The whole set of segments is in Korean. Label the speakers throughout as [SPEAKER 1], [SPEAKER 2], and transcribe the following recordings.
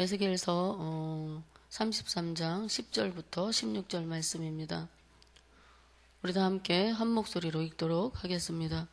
[SPEAKER 1] 에스겔서 어, 33장 10절부터 16절 말씀입니다. 우리 다 함께 한 목소리로 읽도록 하겠습니다.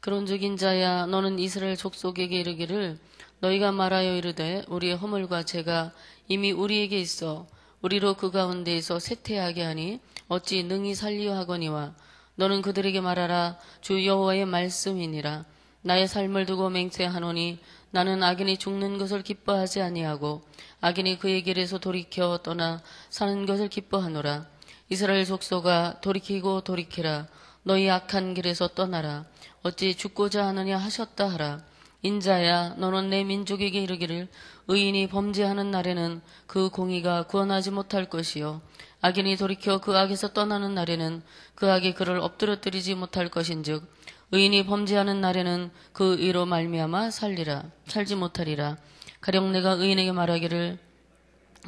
[SPEAKER 1] 그런즉 인자야 너는 이스라엘 족속에게 이르기를 너희가 말하여 이르되 우리의 허물과 죄가 이미 우리에게 있어 우리로 그 가운데에서 쇠퇴하게 하니 어찌 능히 살리려 하거니와 너는 그들에게 말하라 주 여호와의 말씀이니라 나의 삶을 두고 맹세하노니 나는 악인이 죽는 것을 기뻐하지 아니하고 악인이 그의 길에서 돌이켜 떠나 사는 것을 기뻐하노라. 이스라엘 족속아 돌이키고 돌이키라. 너희 악한 길에서 떠나라. 어찌 죽고자 하느냐 하셨다 하라. 인자야 너는 내 민족에게 이르기를 의인이 범죄하는 날에는 그 공의가 구원하지 못할 것이요. 악인이 돌이켜 그 악에서 떠나는 날에는 그 악이 그를 엎드러뜨리지 못할 것인즉 의인이 범죄하는 날에는 그 의로 말미암아 살리라 살지 못하리라 가령 내가 의인에게 말하기를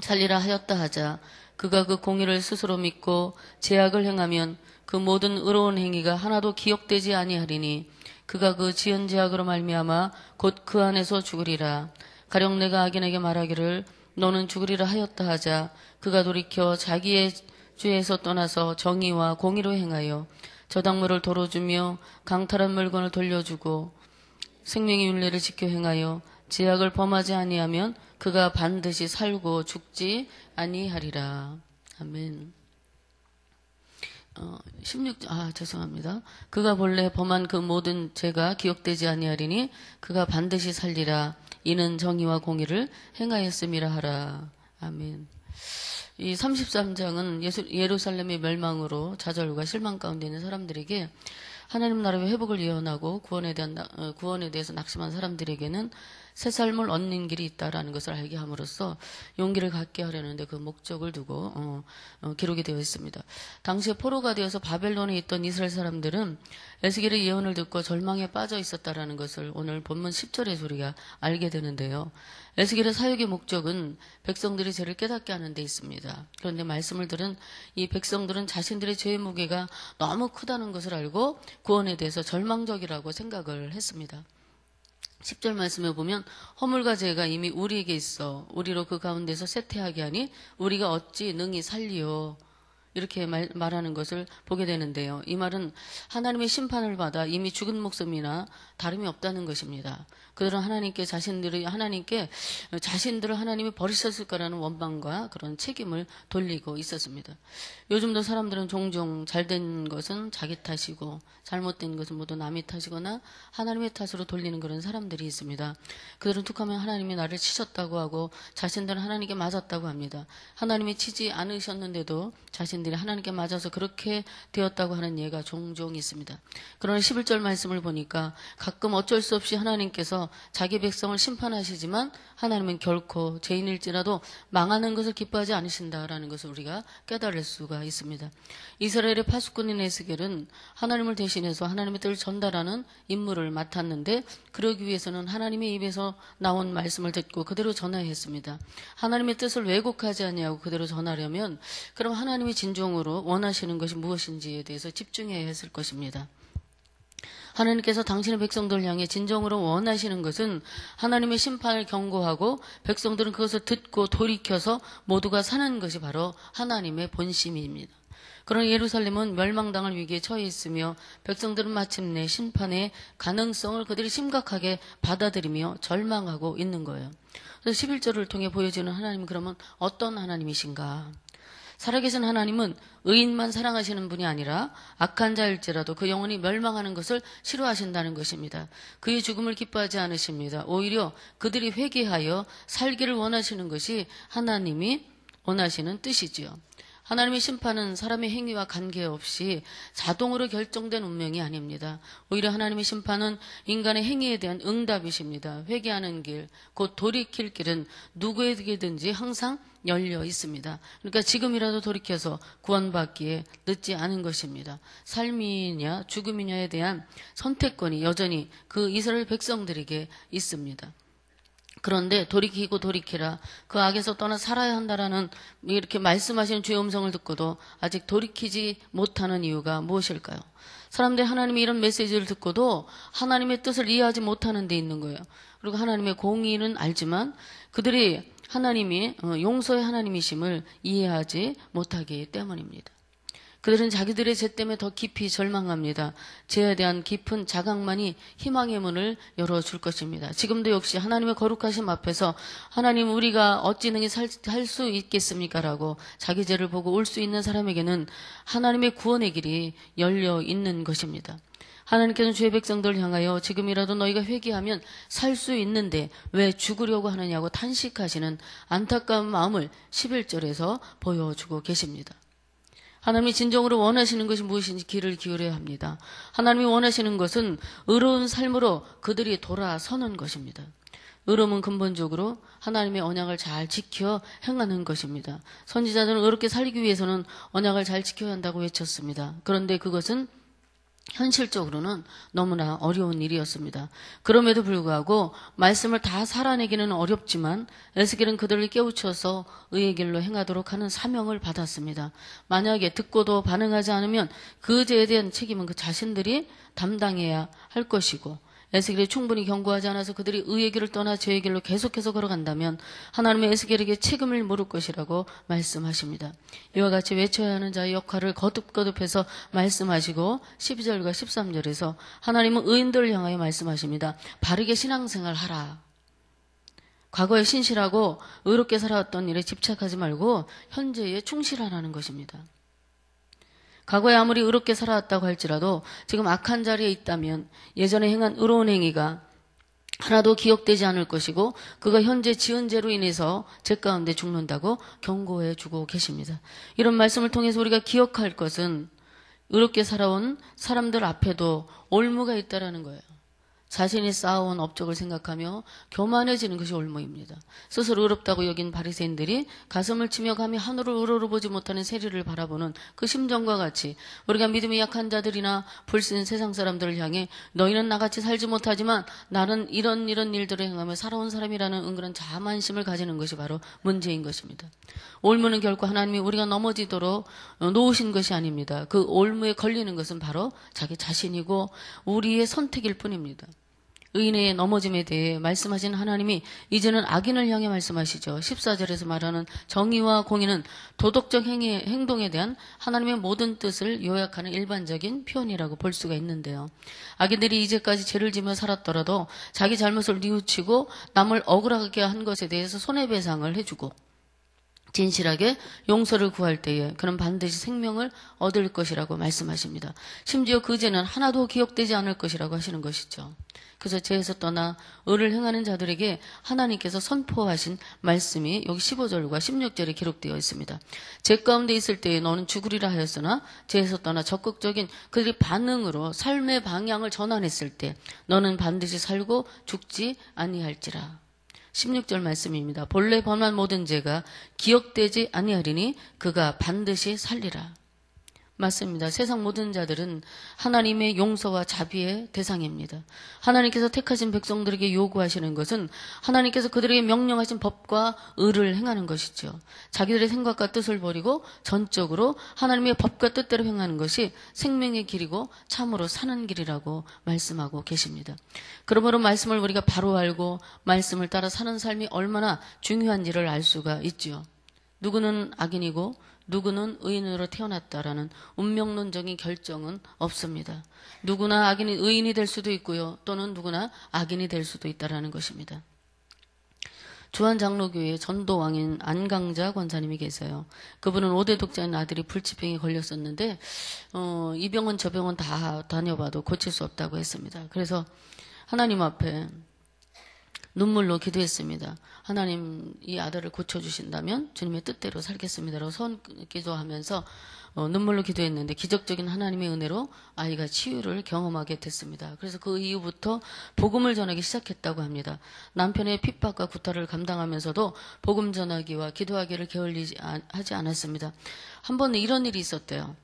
[SPEAKER 1] 살리라 하였다 하자 그가 그 공의를 스스로 믿고 제약을 행하면 그 모든 의로운 행위가 하나도 기억되지 아니하리니 그가 그 지은 제약으로 말미암아 곧 그 안에서 죽으리라. 가령 내가 악인에게 말하기를 너는 죽으리라 하였다 하자 그가 돌이켜 자기의 죄에서 떠나서 정의와 공의로 행하여 저당물을 도로 주며 강탈한 물건을 돌려주고 생명의 윤례를 지켜 행하여 제약을 범하지 아니하면 그가 반드시 살고 죽지 아니하리라. 아멘. 어, 16, 아, 죄송합니다. 그가 본래 범한 그 모든 죄가 기억되지 아니하리니 그가 반드시 살리라. 이는 정의와 공의를 행하였음이라 하라. 아멘. 이 33장은 예루살렘의 멸망으로 좌절과 실망 가운데 있는 사람들에게 하나님 나라의 회복을 예언하고 구원에 대한 어, 구원에 대해서 낙심한 사람들에게는 새 삶을 얻는 길이 있다라는 것을 알게 함으로써 용기를 갖게 하려는데 그 목적을 두고 어, 어, 기록이 되어 있습니다. 당시에 포로가 되어서 바벨론에 있던 이스라엘 사람들은 에스겔의 예언을 듣고 절망에 빠져 있었다라는 것을 오늘 본문 10절의 소리가 알게 되는데요. 에스겔의 사역의 목적은 백성들이 죄를 깨닫게 하는 데 있습니다. 그런데 말씀을 들은 이 백성들은 자신들의 죄의 무게가 너무 크다는 것을 알고 구원에 대해서 절망적이라고 생각을 했습니다. 10절 말씀에 보면 허물과 죄가 이미 우리에게 있어 우리로 그 가운데서 쇠퇴하게 하니 우리가 어찌 능히 살리요 이렇게 말, 말하는 것을 보게 되는데요. 이 말은 하나님의 심판을 받아 이미 죽은 목숨이나 다름이 없다는 것입니다. 그들은 하나님께 자신들이 하나님께 자신들을 하나님이 버리셨을 거라는 원망과 그런 책임을 돌리고 있었습니다. 요즘도 사람들은 종종 잘된 것은 자기 탓이고 잘못된 것은 모두 남의 탓이거나 하나님의 탓으로 돌리는 그런 사람들이 있습니다. 그들은 툭하면 하나님이 나를 치셨다고 하고 자신들은 하나님께 맞았다고 합니다. 하나님이 치지 않으셨는데도 자신들 자신들이 하나님께 맞아서 그렇게 되었다고 하는 예가 종종 있습니다. 그러나 11절 말씀을 보니까 가끔 어쩔 수 없이 하나님께서 자기 백성을 심판하시지만 하나님은 결코 죄인일지라도 망하는 것을 기뻐하지 않으신다라는 것을 우리가 깨달을 수가 있습니다. 이스라엘의 파수꾼인 에스겔은 하나님을 대신해서 하나님의 뜻을 전달하는 임무를 맡았는데 그러기 위해서는 하나님의 입에서 나온 말씀을 듣고 그대로 전해야 했습니다. 하나님의 뜻을 왜곡하지 아니하고 그대로 전하려면 그럼 하나님이 진 진정으로 원하시는 것이 무엇인지에 대해서 집중해야 했을 것입니다. 하나님께서 당신의 백성들을 향해 진정으로 원하시는 것은 하나님의 심판을 경고하고 백성들은 그것을 듣고 돌이켜서 모두가 사는 것이 바로 하나님의 본심입니다. 그러나 예루살렘은 멸망당할 위기에 처해 있으며 백성들은 마침내 심판의 가능성을 그들이 심각하게 받아들이며 절망하고 있는 거예요. 그래서 11절을 통해 보여지는 하나님은 그러면 어떤 하나님이신가? 살아계신 하나님은 의인만 사랑하시는 분이 아니라 악한 자일지라도 그 영혼이 멸망하는 것을 싫어하신다는 것입니다. 그의 죽음을 기뻐하지 않으십니다. 오히려 그들이 회개하여 살기를 원하시는 것이 하나님이 원하시는 뜻이지요. 하나님의 심판은 사람의 행위와 관계없이 자동으로 결정된 운명이 아닙니다. 오히려 하나님의 심판은 인간의 행위에 대한 응답이십니다. 회개하는 길, 곧 돌이킬 길은 누구에게든지 항상 열려 있습니다. 그러니까 지금이라도 돌이켜서 구원받기에 늦지 않은 것입니다. 삶이냐 죽음이냐에 대한 선택권이 여전히 그 이스라엘 백성들에게 있습니다. 그런데 돌이키고 돌이키라 그 악에서 떠나 살아야 한다라는 이렇게 말씀하시는 주의 음성을 듣고도 아직 돌이키지 못하는 이유가 무엇일까요? 사람들이 하나님의 이런 메시지를 듣고도 하나님의 뜻을 이해하지 못하는 데 있는 거예요. 그리고 하나님의 공의는 알지만 그들이 하나님이 어, 용서의 하나님이심을 이해하지 못하기 때문입니다. 그들은 자기들의 죄 때문에 더 깊이 절망합니다. 죄에 대한 깊은 자각만이 희망의 문을 열어줄 것입니다. 지금도 역시 하나님의 거룩하심 앞에서 하나님 우리가 어찌 능히 살 수 있겠습니까? 라고 자기 죄를 보고 올 수 있는 사람에게는 하나님의 구원의 길이 열려 있는 것입니다. 하나님께서는 주의 백성들을 향하여 지금이라도 너희가 회개하면 살 수 있는데 왜 죽으려고 하느냐고 탄식하시는 안타까운 마음을 11절에서 보여주고 계십니다. 하나님이 진정으로 원하시는 것이 무엇인지 귀를 기울여야 합니다. 하나님이 원하시는 것은 의로운 삶으로 그들이 돌아서는 것입니다. 의로움은 근본적으로 하나님의 언약을 잘 지켜 행하는 것입니다. 선지자들은 의롭게 살기 위해서는 언약을 잘 지켜야 한다고 외쳤습니다. 그런데 그것은 현실적으로는 너무나 어려운 일이었습니다. 그럼에도 불구하고 말씀을 다 살아내기는 어렵지만 에스겔은 그들을 깨우쳐서 의의 길로 행하도록 하는 사명을 받았습니다. 만약에 듣고도 반응하지 않으면 그 죄에 대한 책임은 그 자신들이 담당해야 할 것이고 에스겔이 충분히 경고하지 않아서 그들이 의의 길을 떠나 죄의 길로 계속해서 걸어간다면 하나님의 에스겔에게 책임을 물을 것이라고 말씀하십니다. 이와 같이 외쳐야 하는 자의 역할을 거듭거듭해서 말씀하시고 12절과 13절에서 하나님은 의인들을 향하여 말씀하십니다. 바르게 신앙생활 하라. 과거에 신실하고 의롭게 살아왔던 일에 집착하지 말고 현재에 충실하라는 것입니다. 과거에 아무리 의롭게 살아왔다고 할지라도 지금 악한 자리에 있다면 예전에 행한 의로운 행위가 하나도 기억되지 않을 것이고 그가 현재 지은 죄로 인해서 죄 가운데 죽는다고 경고해 주고 계십니다. 이런 말씀을 통해서 우리가 기억할 것은 의롭게 살아온 사람들 앞에도 올무가 있다라는 거예요. 자신이 쌓아온 업적을 생각하며 교만해지는 것이 올무입니다. 스스로 의롭다고 여긴 바리새인들이 가슴을 치며 감히 하늘을 우러러 보지 못하는 세리를 바라보는 그 심정과 같이 우리가 믿음이 약한 자들이나 불신 세상 사람들을 향해 너희는 나같이 살지 못하지만 나는 이런 이런 일들을 행하며 살아온 사람이라는 은근한 자만심을 가지는 것이 바로 문제인 것입니다. 올무는 결코 하나님이 우리가 넘어지도록 놓으신 것이 아닙니다. 그 올무에 걸리는 것은 바로 자기 자신이고 우리의 선택일 뿐입니다. 의인의 넘어짐에 대해 말씀하신 하나님이 이제는 악인을 향해 말씀하시죠. 14절에서 말하는 정의와 공의는 도덕적 행위, 행동에 대한 하나님의 모든 뜻을 요약하는 일반적인 표현이라고 볼 수가 있는데요. 악인들이 이제까지 죄를 지며 살았더라도 자기 잘못을 뉘우치고 남을 억울하게 한 것에 대해서 손해배상을 해주고 진실하게 용서를 구할 때에 그는 반드시 생명을 얻을 것이라고 말씀하십니다. 심지어 그 죄는 하나도 기억되지 않을 것이라고 하시는 것이죠. 그래서 죄에서 떠나 의를 행하는 자들에게 하나님께서 선포하신 말씀이 여기 15절과 16절에 기록되어 있습니다. 죄 가운데 있을 때에 너는 죽으리라 하였으나 죄에서 떠나 적극적인 그들의 반응으로 삶의 방향을 전환했을 때 너는 반드시 살고 죽지 아니할지라. 16절 말씀입니다. 본래 범한 모든 죄가 기억되지 아니하리니 그가 반드시 살리라. 맞습니다. 세상 모든 자들은 하나님의 용서와 자비의 대상입니다. 하나님께서 택하신 백성들에게 요구하시는 것은 하나님께서 그들에게 명령하신 법과 의를 행하는 것이죠. 자기들의 생각과 뜻을 버리고 전적으로 하나님의 법과 뜻대로 행하는 것이 생명의 길이고 참으로 사는 길이라고 말씀하고 계십니다. 그러므로 말씀을 우리가 바로 알고 말씀을 따라 사는 삶이 얼마나 중요한지를 알 수가 있지요. 누구는 악인이고 누구는 의인으로 태어났다라는 운명론적인 결정은 없습니다. 누구나 악인이 의인이 될 수도 있고요. 또는 누구나 악인이 될 수도 있다라는 것입니다. 주한 장로교회 전도왕인 안강자 권사님이 계세요. 그분은 5대 독자인 아들이 불치병에 걸렸었는데 어, 이 병원 저 병원 다 다녀봐도 고칠 수 없다고 했습니다. 그래서 하나님 앞에 눈물로 기도했습니다. 하나님 이 아들을 고쳐주신다면 주님의 뜻대로 살겠습니다라고 선 기도하면서 어, 눈물로 기도했는데 기적적인 하나님의 은혜로 아이가 치유를 경험하게 됐습니다. 그래서 그 이후부터 복음을 전하기 시작했다고 합니다. 남편의 핍박과 구타를 감당하면서도 복음 전하기와 기도하기를 게을리지 하지 않았습니다. 한 번은 이런 일이 있었대요.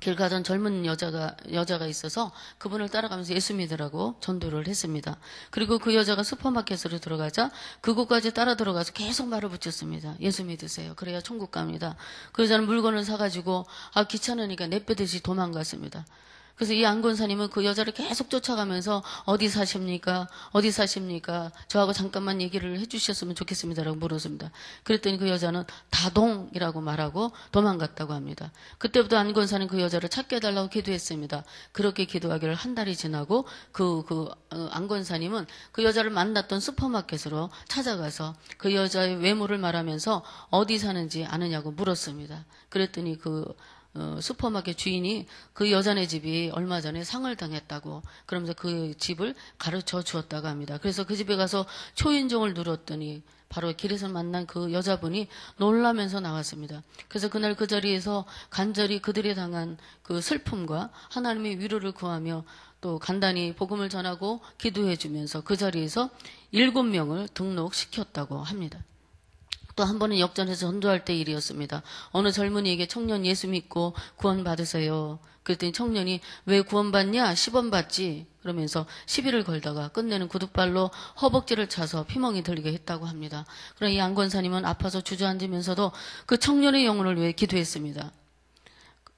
[SPEAKER 1] 길 가던 젊은 여자가 여자가 있어서 그분을 따라가면서 예수 믿으라고 전도를 했습니다. 그리고 그 여자가 슈퍼마켓으로 들어가자 그곳까지 따라 들어가서 계속 말을 붙였습니다. 예수 믿으세요. 그래야 천국 갑니다. 그 여자는 물건을 사가지고 아 귀찮으니까 내빼듯이 도망갔습니다. 그래서 이 안건사님은 그 여자를 계속 쫓아가면서 어디 사십니까? 어디 사십니까? 저하고 잠깐만 얘기를 해주셨으면 좋겠습니다라고 물었습니다. 그랬더니 그 여자는 다동이라고 말하고 도망갔다고 합니다. 그때부터 안건사는 그 여자를 찾게 해달라고 기도했습니다. 그렇게 기도하기를 한 달이 지나고 그, 그 어, 안건사님은 그 여자를 만났던 슈퍼마켓으로 찾아가서 그 여자의 외모를 말하면서 어디 사는지 아느냐고 물었습니다. 그랬더니 그 어, 슈퍼마켓 주인이 그 여자네 집이 얼마 전에 상을 당했다고 그러면서 그 집을 가르쳐 주었다고 합니다. 그래서 그 집에 가서 초인종을 누렀더니 바로 길에서 만난 그 여자분이 놀라면서 나왔습니다. 그래서 그날 그 자리에서 간절히 그들이 당한 그 슬픔과 하나님의 위로를 구하며 또 간단히 복음을 전하고 기도해 주면서 그 자리에서 일곱 명을 등록시켰다고 합니다. 또 한 번은 역전해서 전도할 때 일이었습니다. 어느 젊은이에게 청년 예수 믿고 구원 받으세요. 그랬더니 청년이 왜 구원받냐? 10원 받지. 그러면서 시비를 걸다가 끝내는 구두발로 허벅지를 차서 피멍이 들리게 했다고 합니다. 그러나 이 안 권사님은 아파서 주저앉으면서도 그 청년의 영혼을 위해 기도했습니다.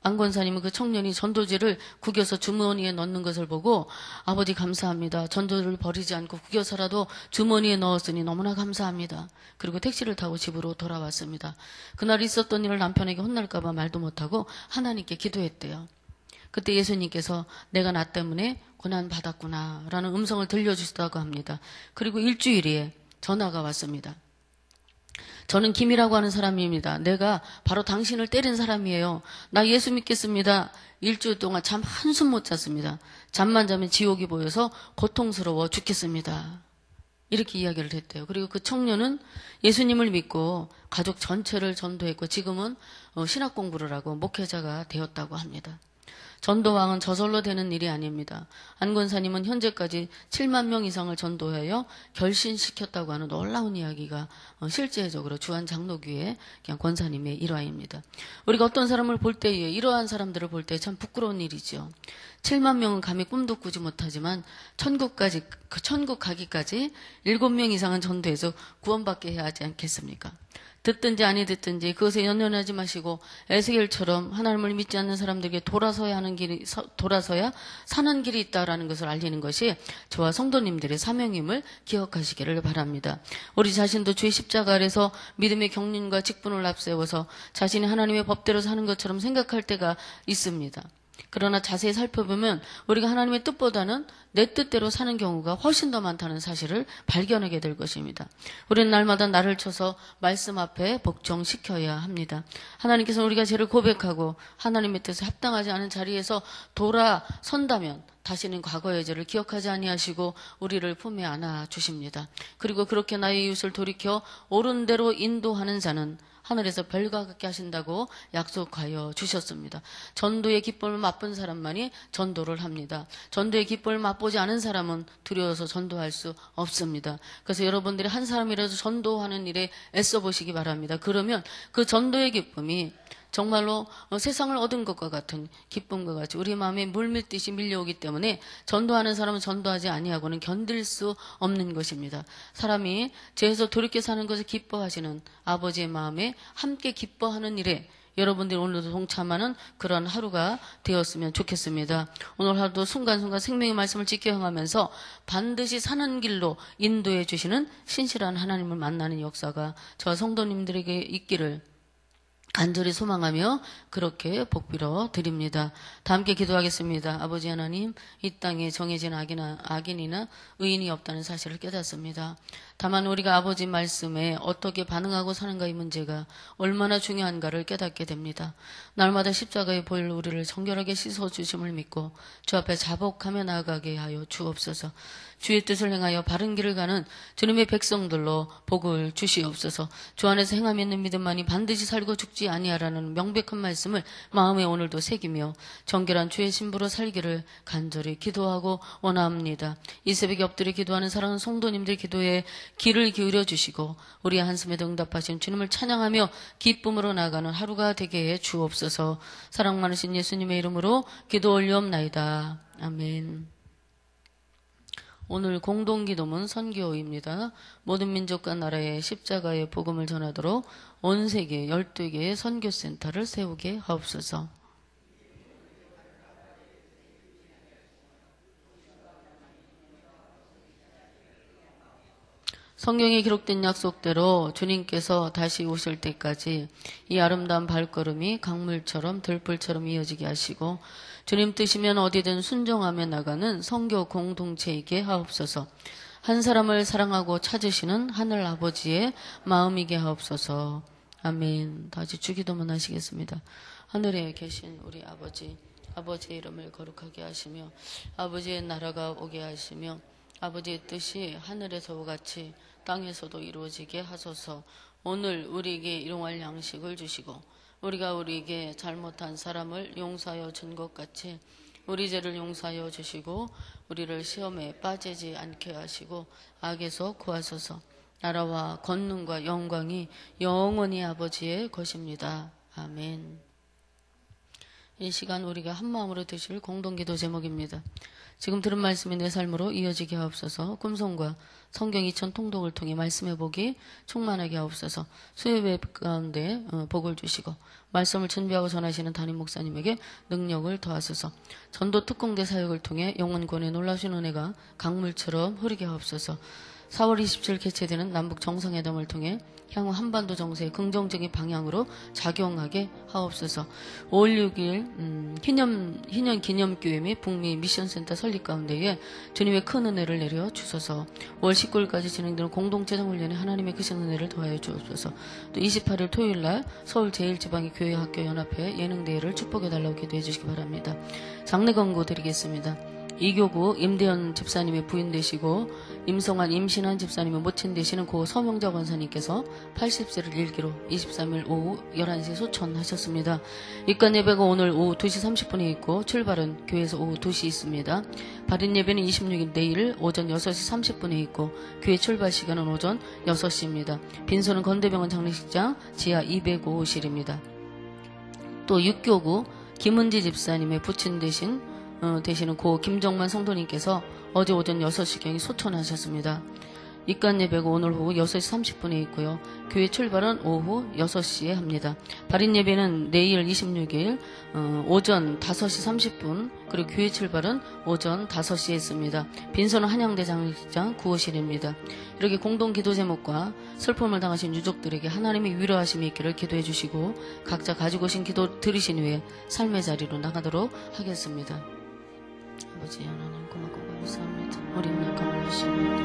[SPEAKER 1] 안 권사님은 그 청년이 전도지를 구겨서 주머니에 넣는 것을 보고 아버지 감사합니다. 전도를 버리지 않고 구겨서라도 주머니에 넣었으니 너무나 감사합니다. 그리고 택시를 타고 집으로 돌아왔습니다. 그날 있었던 일을 남편에게 혼날까봐 말도 못하고 하나님께 기도했대요. 그때 예수님께서 내가 나 때문에 고난 받았구나 라는 음성을 들려주시다고 합니다. 그리고 일주일에 전화가 왔습니다. 저는 김이라고 하는 사람입니다. 내가 바로 당신을 때린 사람이에요. 나 예수 믿겠습니다. 일주일 동안 잠 한숨 못 잤습니다. 잠만 자면 지옥이 보여서 고통스러워 죽겠습니다. 이렇게 이야기를 했대요. 그리고 그 청년은 예수님을 믿고 가족 전체를 전도했고 지금은 어, 신학 공부를 하고 목회자가 되었다고 합니다. 전도왕은 저절로 되는 일이 아닙니다. 안 권사님은 현재까지 7만 명 이상을 전도하여 결신시켰다고 하는 놀라운 이야기가 어, 실제적으로 주한 장로교의 그냥 권사님의 일화입니다. 우리가 어떤 사람을 볼 때에 이러한 사람들을 볼 때 참 부끄러운 일이죠. 7만 명은 감히 꿈도 꾸지 못하지만 천국까지 그 천국 가기까지 7명 이상은 전도해서 구원받게 해야 하지 않겠습니까? 듣든지 아니 듣든지 그것에 연연하지 마시고 에스겔처럼 하나님을 믿지 않는 사람들에게 돌아서야 하는 길이 돌아서야 사는 길이 있다라는 것을 알리는 것이 저와 성도님들의 사명임을 기억하시기를 바랍니다. 우리 자신도 주의 십자가 아래서 믿음의 경륜과 직분을 앞세워서 자신이 하나님의 법대로 사는 것처럼 생각할 때가 있습니다. 그러나 자세히 살펴보면 우리가 하나님의 뜻보다는 내 뜻대로 사는 경우가 훨씬 더 많다는 사실을 발견하게 될 것입니다. 우리는 날마다 나를 쳐서 말씀 앞에 복종시켜야 합니다. 하나님께서 우리가 죄를 고백하고 하나님의 뜻에 합당하지 않은 자리에서 돌아선다면 다시는 과거의 죄를 기억하지 아니하시고 우리를 품에 안아 주십니다. 그리고 그렇게 나의 이웃을 돌이켜 옳은 대로 인도하는 자는 하늘에서 별과 같게 하신다고 약속하여 주셨습니다. 전도의 기쁨을 맛본 사람만이 전도를 합니다. 전도의 기쁨을 맛보지 않은 사람은 두려워서 전도할 수 없습니다. 그래서 여러분들이 한 사람이라도 전도하는 일에 애써 보시기 바랍니다. 그러면 그 전도의 기쁨이 정말로 어, 세상을 얻은 것과 같은 기쁨과 같이 우리 마음에 물밀듯이 밀려오기 때문에 전도하는 사람은 전도하지 아니하고는 견딜 수 없는 것입니다. 사람이 죄에서 돌이켜 사는 것을 기뻐하시는 아버지의 마음에 함께 기뻐하는 일에 여러분들이 오늘도 동참하는 그런 하루가 되었으면 좋겠습니다. 오늘 하루도 순간순간 생명의 말씀을 지켜 행하면서 반드시 사는 길로 인도해 주시는 신실한 하나님을 만나는 역사가 저 성도님들에게 있기를 간절히 소망하며 그렇게 복비러 드립니다. 다 함께 기도하겠습니다. 아버지 하나님, 이 땅에 정해진 악이나, 악인이나 의인이 없다는 사실을 깨닫습니다. 다만 우리가 아버지 말씀에 어떻게 반응하고 사는가 의 문제가 얼마나 중요한가를 깨닫게 됩니다. 날마다 십자가에 보일 우리를 정결하게 씻어주심을 믿고 주 앞에 자복하며 나아가게 하여 주옵소서. 주의 뜻을 행하여 바른 길을 가는 주님의 백성들로 복을 주시옵소서. 주 안에서 행함이 있는 믿음만이 반드시 살고 죽지 죽지 아니하라는 명백한 말씀을 마음에 오늘도 새기며 정결한 주의 신부로 살기를 간절히 기도하고 원합니다. 이 새벽에 엎드려 기도하는 사랑하는 성도님들 기도에 귀를 기울여 주시고 우리 한숨에 응답하신 주님을 찬양하며 기쁨으로 나가는 하루가 되게 해 주옵소서. 사랑 많으신 예수님의 이름으로 기도 올리옵나이다. 아멘. 오늘 공동기도문 선교입니다. 모든 민족과 나라의 십자가의 복음을 전하도록 온 세계 12개의 선교센터를 세우게 하옵소서. 성경에 기록된 약속대로 주님께서 다시 오실 때까지 이 아름다운 발걸음이 강물처럼 들불처럼 이어지게 하시고 주님 뜻이면 어디든 순종하며 나가는 성교 공동체이게 하옵소서. 한 사람을 사랑하고 찾으시는 하늘 아버지의 마음이게 하옵소서. 아멘. 다시 주기도문 하시겠습니다. 하늘에 계신 우리 아버지, 아버지의 이름을 거룩하게 하시며 아버지의 나라가 오게 하시며 아버지의 뜻이 하늘에서와 같이 땅에서도 이루어지게 하소서. 오늘 우리에게 일용할 양식을 주시고 우리가 우리에게 잘못한 사람을 용서하여 준 것 같이 우리 죄를 용서하여 주시고 우리를 시험에 빠지지 않게 하시고 악에서 구하소서. 나라와 권능과 영광이 영원히 아버지의 것입니다. 아멘. 이 시간 우리가 한 마음으로 드실 공동기도 제목입니다. 지금 들은 말씀이 내 삶으로 이어지게 하옵소서. 꿈송과 성경 2천 통독을 통해 말씀해 보기 충만하게 하옵소서. 수요예 가운데 어, 복을 주시고 말씀을 준비하고 전하시는 담임 목사님에게 능력을 더하소서. 전도 특공대 사역을 통해 영원권의 놀라신 은혜가 강물처럼 흐르게 하옵소서 4월 27일 개최되는 남북 정상회담을 통해 향후 한반도 정세의 긍정적인 방향으로 작용하게 하옵소서. 5월 6일 음, 희년, 희년 기념교회 및 북미 미션센터 설립 가운데에 주님의 큰 은혜를 내려 주소서. 5월 19일까지 진행되는 공동체정훈련에 하나님의 크신 은혜를 더하여 주옵소서. 또 28일 토요일 날 서울 제1지방교회학교연합회 예능대회를 축복해달라고 기도해 주시기 바랍니다. 장례 광고 드리겠습니다. 이교구 임대현 집사님의 부인 되시고 임성환 임신한 집사님의 모친 되시는 고 서명자 권사님께서 80세를 일기로 23일 오후 11시에 소천하셨습니다. 입관 예배가 오늘 오후 2시 30분에 있고 출발은 교회에서 오후 2시 있습니다. 발인 예배는 26일 내일 오전 6시 30분에 있고 교회 출발 시간은 오전 6시입니다. 빈소는 건대병원 장례식장 지하 205호실입니다. 또 6교구 김은지 집사님의 부친 되신 어, 되시는 고 김정만 성도님께서 어제 오전 6시경에 소천하셨습니다. 입관 예배가 오늘 오후 6시 30분에 있고요. 교회 출발은 오후 6시에 합니다. 발인 예배는 내일 26일 어, 오전 5시 30분 그리고 교회 출발은 오전 5시에 있습니다. 빈소는 한양대 장례식장 9호실입니다. 이렇게 공동 기도 제목과 슬픔을 당하신 유족들에게 하나님의 위로하심이 있기를 기도해 주시고 각자 가지고 오신 기도 들으신 후에 삶의 자리로 나가도록 하겠습니다. 아버지 하나님 고맙고 감사합니다. 어린 날 건강하시고.